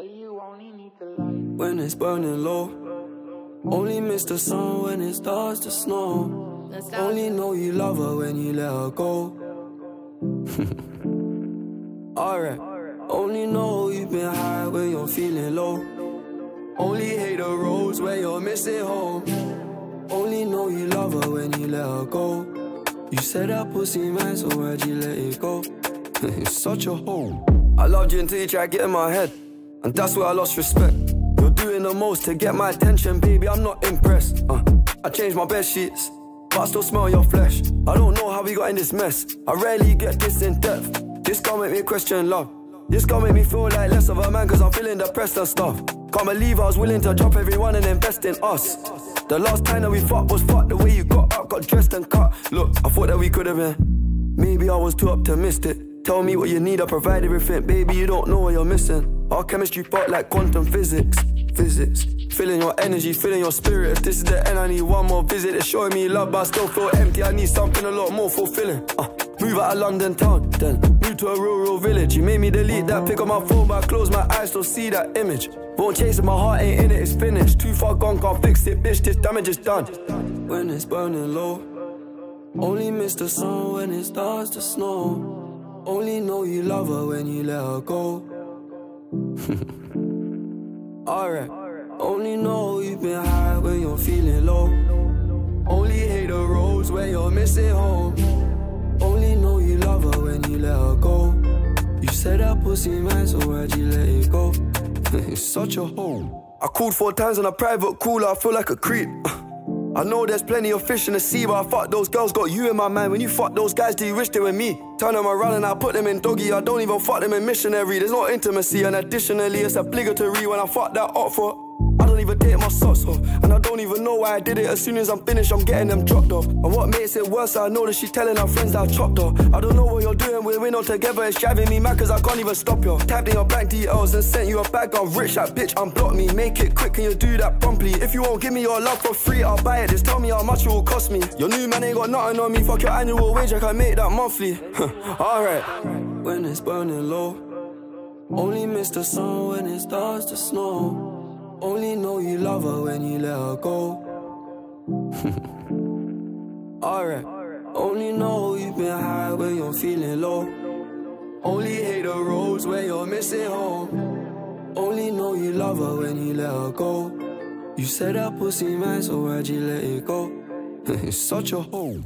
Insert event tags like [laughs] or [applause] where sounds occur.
When it's burning low, only miss the sun when it starts to snow. Only know you love her when you let her go. [laughs] Alright, only know you've been high when you're feeling low. Only hate the roads where you're missing home. Only know you love her when you let her go. You said that pussy man, so why'd you let it go? [laughs] it's such a hole. I loved you until you tried getting my head. And that's where I lost respect. You're doing the most to get my attention, baby. I'm not impressed. Uh, I changed my bed sheets, but I still smell your flesh. I don't know how we got in this mess. I rarely get this in depth. This can't make me question love. This can't make me feel like less of a man, cause I'm feeling depressed and stuff. Can't believe I was willing to drop everyone and invest in us. The last time that we fought was fucked. The way you got up, got dressed and cut. Look, I thought that we could have been. Maybe I was too optimistic. Tell me what you need, I provide everything. Baby, you don't know what you're missing. Our chemistry part like quantum physics. Physics. Feeling your energy, feeling your spirit. If this is the end, I need one more visit. It's showing me love, but I still feel empty. I need something a lot more fulfilling. Uh, move out of London town, then move to a rural village. You made me delete that pick on my phone, but I close my eyes, still see that image. Won't chase it, my heart ain't in it, it's finished. Too far gone, can't fix it, bitch. This damage is done. When it's burning low, only miss the sun when it starts to snow. Only know you love her when you let her go. [laughs] Alright. Only know you've been high when you're feeling low. Only hate the roads when you're missing home. Only know you love her when you let her go. You said that pussy man, so why'd you let it go? [laughs] it's such a hole. I called four times on a private call, I feel like a creep. [laughs] I know there's plenty of fish in the sea, but I fuck those girls, got you in my mind. When you fuck those guys, do you wish they were me? Turn them around and I put them in doggy. I don't even fuck them in missionary. There's no intimacy, and additionally, it's obligatory when I fuck that up for. Don't even date my socks off, and I don't even know why I did it. As soon as I'm finished, I'm getting them dropped off. And what makes it worse, I know that she's telling her friends that I chopped her. I don't know what you're doing, we're in all together. It's driving me mad, cause I can't even stop you. Tapped in your bank details and sent you a bag of rich. That bitch unblock me. Make it quick, can you do that promptly? If you won't give me your love for free, I'll buy it. Just tell me how much it will cost me. Your new man ain't got nothing on me. Fuck your annual wage, I can make that monthly. [laughs] Alright. When it's burning low, only miss the sun when it starts to snow. Only know you love her when you let her go. [laughs] Alright. Only know you've been high when you're feeling low. Only hate the roads where you're missing home. Only know you love her when you let her go. You said that pussy man, so why'd you let it go? [laughs] it's such a hole.